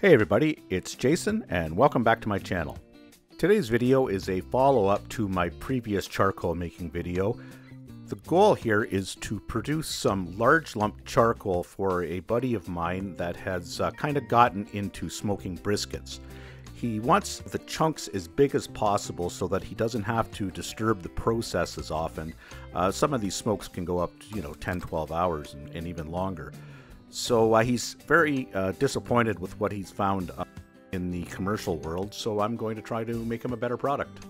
Hey everybody, it's Jason and welcome back to my channel. Today's video is a follow-up to my previous charcoal making video. The goal here is to produce some large lump charcoal for a buddy of mine that has uh, kind of gotten into smoking briskets. He wants the chunks as big as possible so that he doesn't have to disturb the process as often. Uh, some of these smokes can go up to, you know, 10, 12 hours and, and even longer. So uh, he's very uh, disappointed with what he's found uh, in the commercial world, so I'm going to try to make him a better product.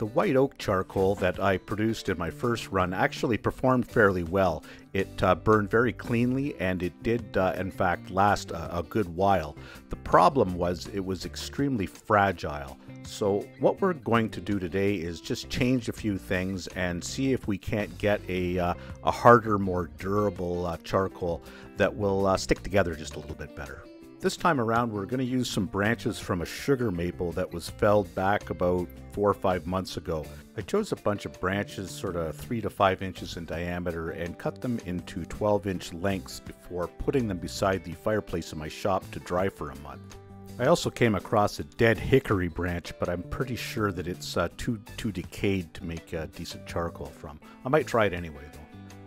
The white oak charcoal that I produced in my first run actually performed fairly well. It uh, burned very cleanly and it did, uh, in fact, last a, a good while. The problem was it was extremely fragile. So what we're going to do today is just change a few things and see if we can't get a, uh, a harder, more durable uh, charcoal that will uh, stick together just a little bit better. This time around, we're going to use some branches from a sugar maple that was felled back about four or five months ago. I chose a bunch of branches, sort of three to five inches in diameter, and cut them into 12 inch lengths before putting them beside the fireplace in my shop to dry for a month. I also came across a dead hickory branch, but I'm pretty sure that it's uh, too, too decayed to make uh, decent charcoal from. I might try it anyway, though.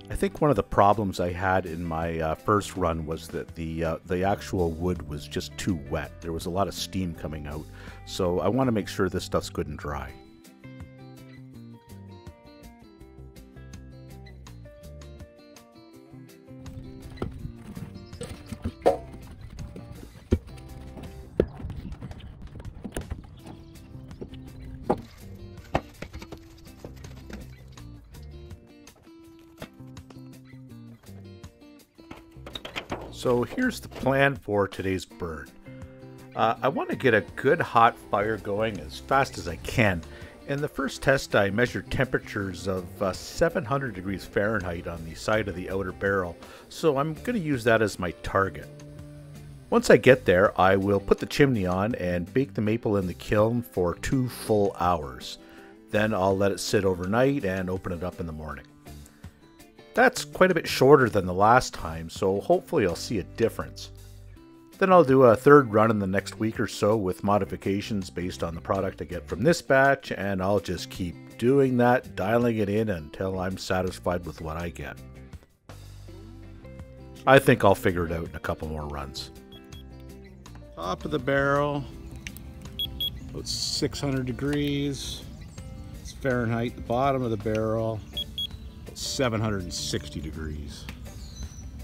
I think one of the problems I had in my uh, first run was that the uh, the actual wood was just too wet. There was a lot of steam coming out, so I want to make sure this stuff's good and dry. So here's the plan for today's burn. Uh, I want to get a good hot fire going as fast as I can. In the first test, I measured temperatures of uh, 700 degrees Fahrenheit on the side of the outer barrel, so I'm going to use that as my target. Once I get there, I will put the chimney on and bake the maple in the kiln for two full hours. Then I'll let it sit overnight and open it up in the morning. That's quite a bit shorter than the last time, so hopefully I'll see a difference. Then I'll do a third run in the next week or so with modifications based on the product I get from this batch, and I'll just keep doing that, dialing it in until I'm satisfied with what I get. I think I'll figure it out in a couple more runs. Top of the barrel, about 600 degrees. It's Fahrenheit. The bottom of the barrel, 760 degrees.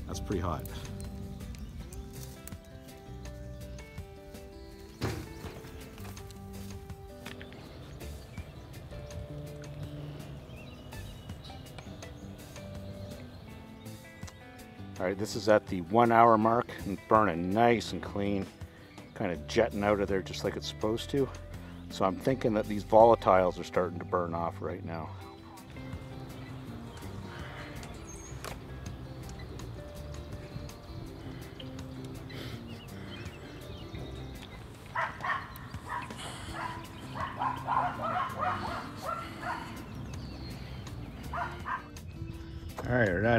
That's pretty hot. All right, this is at the one hour mark and burning nice and clean, kind of jetting out of there just like it's supposed to. So I'm thinking that these volatiles are starting to burn off right now.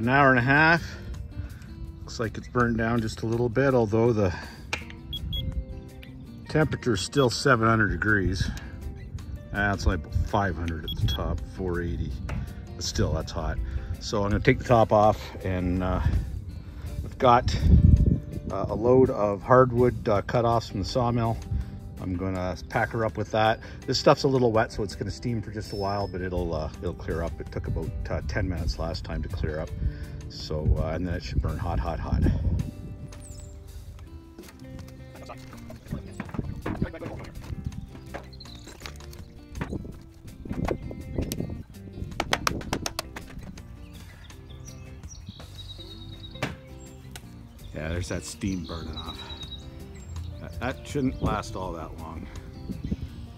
An hour and a half. Looks like it's burned down just a little bit, although the temperature is still 700 degrees. That's like 500 at the top, 480. But still, that's hot. So I'm gonna take the top off and uh, I've got uh, a load of hardwood uh, cut-offs from the sawmill. I'm gonna pack her up with that. This stuff's a little wet, so it's gonna steam for just a while, but it'll uh, it'll clear up. It took about uh, 10 minutes last time to clear up. So, uh, and then it should burn hot, hot, hot. Yeah, there's that steam burning off. That shouldn't last all that long.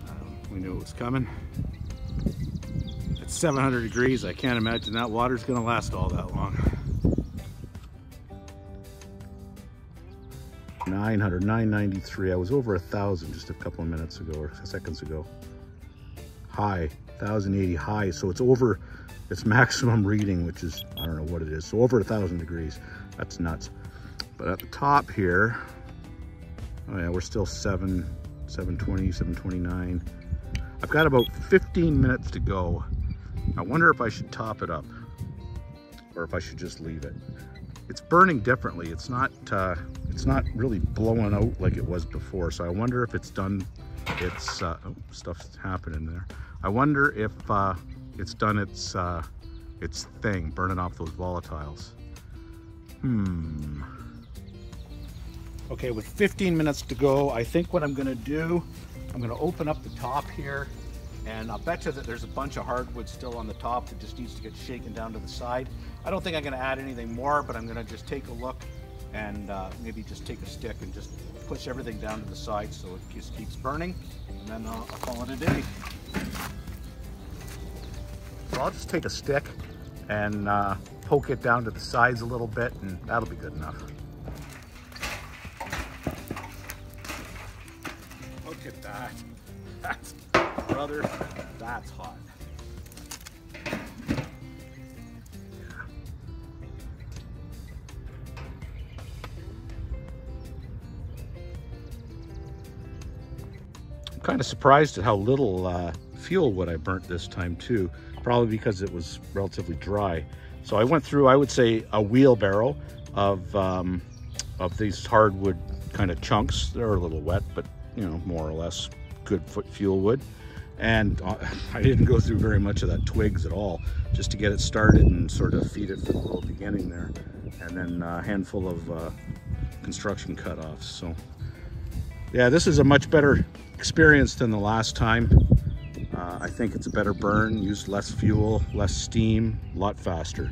Um, we knew it was coming. At 700 degrees, I can't imagine that water's gonna last all that long. 900, 993. I was over a thousand just a couple of minutes ago or seconds ago. High, 1080 high. So it's over its maximum reading, which is, I don't know what it is. So over a thousand degrees. That's nuts. But at the top here, Oh yeah, we're still 7, 720, 729. I've got about 15 minutes to go. I wonder if I should top it up or if I should just leave it. It's burning differently. It's not, uh, it's not really blowing out like it was before. So I wonder if it's done, it's, uh, oh, stuff's happening there. I wonder if uh, it's done its, uh, its thing, burning off those volatiles. Hmm. Okay, with 15 minutes to go, I think what I'm gonna do, I'm gonna open up the top here and I'll bet you that there's a bunch of hardwood still on the top that just needs to get shaken down to the side. I don't think I'm gonna add anything more, but I'm gonna just take a look and uh, maybe just take a stick and just push everything down to the side so it just keeps burning and then I'll, I'll call it a day. So I'll just take a stick and uh, poke it down to the sides a little bit and that'll be good enough. That's, brother, that's hot. I'm kind of surprised at how little uh, fuel wood I burnt this time too, probably because it was relatively dry. So I went through, I would say, a wheelbarrow of um, of these hardwood kind of chunks. They're a little wet, but you know, more or less good foot fuel wood. And I didn't go through very much of that twigs at all, just to get it started and sort of feed it for the little beginning there. And then a handful of uh, construction cutoffs. So yeah, this is a much better experience than the last time. Uh, I think it's a better burn, used less fuel, less steam, a lot faster.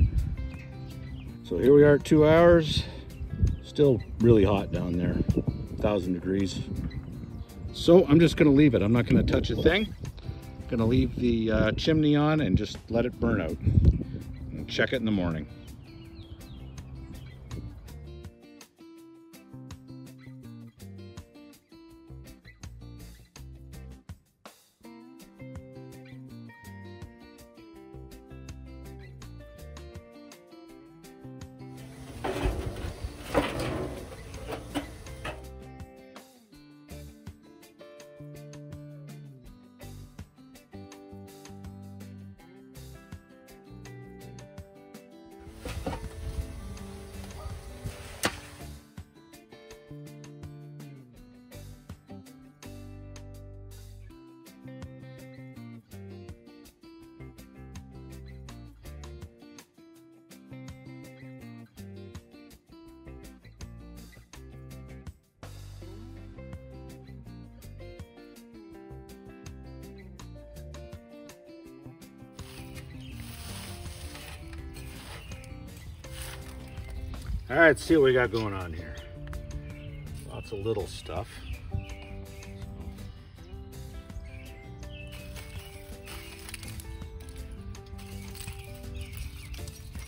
So here we are two hours. Still really hot down there, 1,000 degrees. So I'm just gonna leave it. I'm not gonna touch a thing. I'm gonna leave the uh, chimney on and just let it burn out. And check it in the morning. All right, see what we got going on here. Lots of little stuff.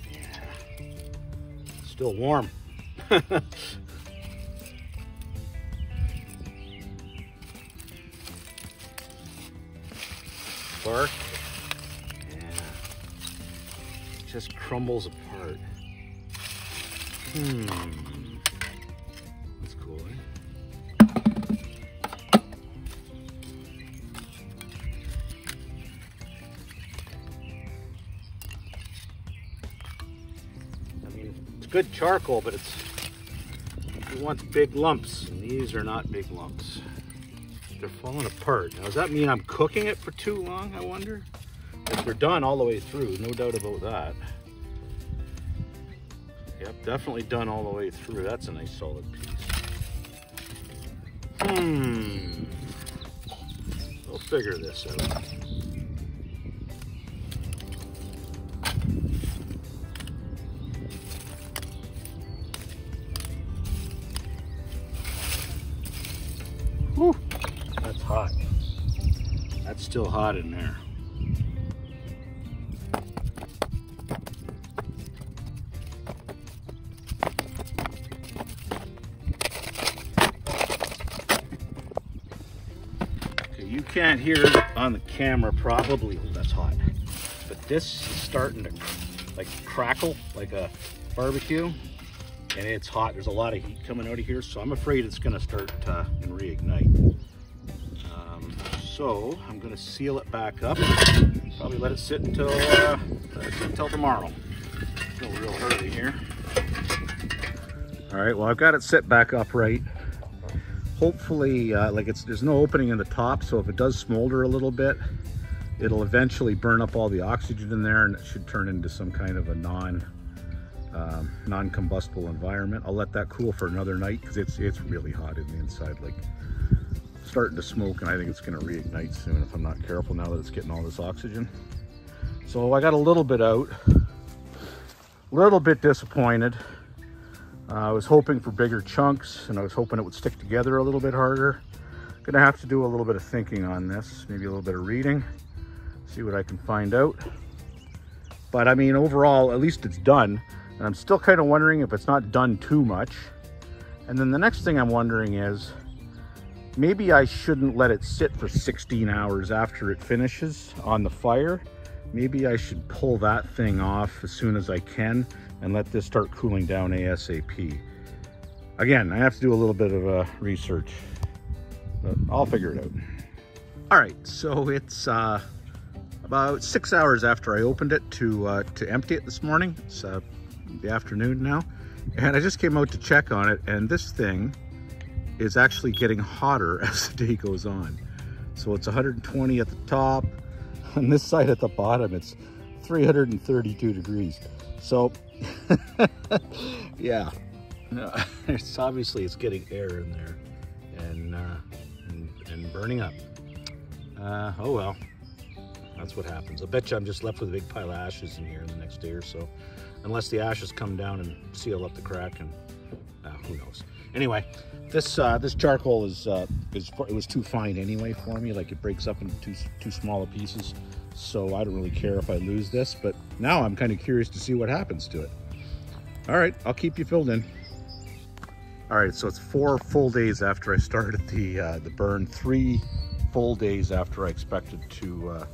Yeah. Still warm. Bark. Yeah. Just crumbles apart. Hmm. That's cool, eh? I mean, it's good charcoal, but it's it wants big lumps, and these are not big lumps. They're falling apart. Now, does that mean I'm cooking it for too long, I wonder? If they're done all the way through, no doubt about that. Yep, definitely done all the way through. That's a nice solid piece. Hmm. We'll figure this out. Whew, that's hot. That's still hot in there. It on the camera probably. Oh, that's hot. But this is starting to like crackle like a barbecue. and it's hot. There's a lot of heat coming out of here, so I'm afraid it's gonna start uh, and reignite. Um, so I'm gonna seal it back up. Probably let it sit until uh, until tomorrow. No real hurry here. All right, well I've got it set back upright. Hopefully, uh, like it's there's no opening in the top, so if it does smolder a little bit, it'll eventually burn up all the oxygen in there and it should turn into some kind of a non um, non-combustible environment. I'll let that cool for another night because it's it's really hot in the inside, like starting to smoke, and I think it's going to reignite soon if I'm not careful now that it's getting all this oxygen. So I got a little bit out, a little bit disappointed. Uh, I was hoping for bigger chunks, and I was hoping it would stick together a little bit harder. Gonna have to do a little bit of thinking on this, maybe a little bit of reading, see what I can find out. But I mean, overall, at least it's done. And I'm still kind of wondering if it's not done too much. And then the next thing I'm wondering is, maybe I shouldn't let it sit for 16 hours after it finishes on the fire. Maybe I should pull that thing off as soon as I can and let this start cooling down ASAP. Again, I have to do a little bit of uh, research, but I'll figure it out. All right, so it's uh, about six hours after I opened it to uh, to empty it this morning. It's uh, the afternoon now. And I just came out to check on it and this thing is actually getting hotter as the day goes on. So it's 120 at the top. On this side at the bottom, it's 332 degrees. So yeah, it's obviously it's getting air in there and, uh, and, and burning up. Uh, oh well, that's what happens. I bet you I'm just left with a big pile of ashes in here in the next day or so unless the ashes come down and seal up the crack and uh, who knows. Anyway, this uh, this charcoal is uh, is it was too fine anyway for me. Like it breaks up into too too smaller pieces, so I don't really care if I lose this. But now I'm kind of curious to see what happens to it. All right, I'll keep you filled in. All right, so it's four full days after I started the uh, the burn, three full days after I expected to uh,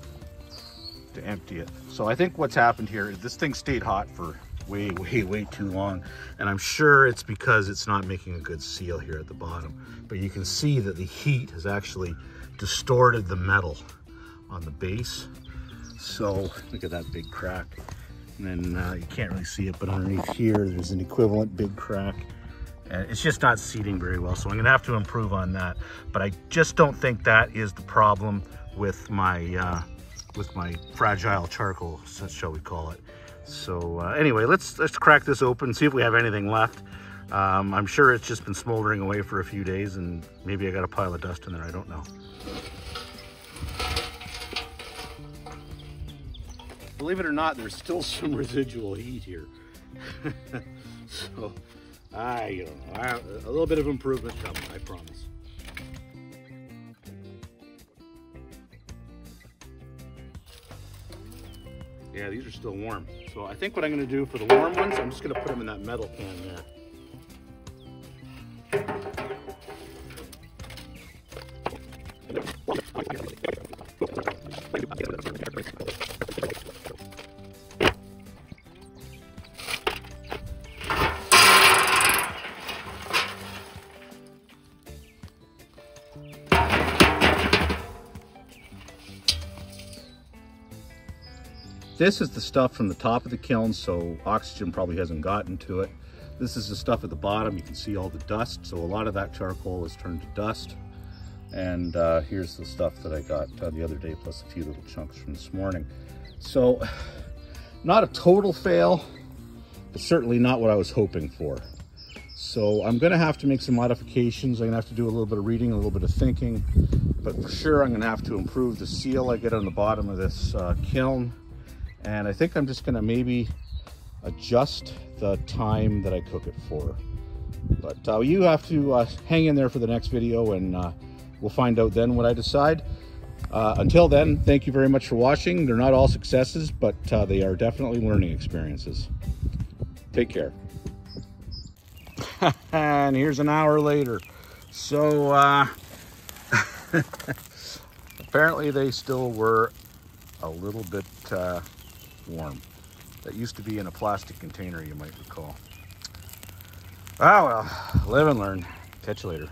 to empty it. So I think what's happened here is this thing stayed hot for way, way, way too long. And I'm sure it's because it's not making a good seal here at the bottom. But you can see that the heat has actually distorted the metal on the base. So look at that big crack. And uh, you can't really see it, but underneath here, there's an equivalent big crack. And it's just not seating very well. So I'm gonna have to improve on that. But I just don't think that is the problem with my uh, with my fragile charcoal, shall we call it. So uh, anyway, let's let's crack this open, see if we have anything left. Um, I'm sure it's just been smoldering away for a few days and maybe I got a pile of dust in there, I don't know. Believe it or not, there's still some residual heat here. so, I don't know, I, a little bit of improvement coming, I promise. Yeah, these are still warm. So I think what I'm gonna do for the warm ones, I'm just gonna put them in that metal can there. This is the stuff from the top of the kiln, so oxygen probably hasn't gotten to it. This is the stuff at the bottom. You can see all the dust. So a lot of that charcoal is turned to dust. And uh, here's the stuff that I got uh, the other day, plus a few little chunks from this morning. So not a total fail, but certainly not what I was hoping for. So I'm gonna have to make some modifications. I'm gonna have to do a little bit of reading, a little bit of thinking, but for sure I'm gonna have to improve the seal I get on the bottom of this uh, kiln. And I think I'm just gonna maybe adjust the time that I cook it for. But uh, you have to uh, hang in there for the next video and uh, we'll find out then what I decide. Uh, until then, thank you very much for watching. They're not all successes, but uh, they are definitely learning experiences. Take care. and here's an hour later. So, uh, apparently they still were a little bit warm. That used to be in a plastic container, you might recall. Ah, well, live and learn. Catch you later.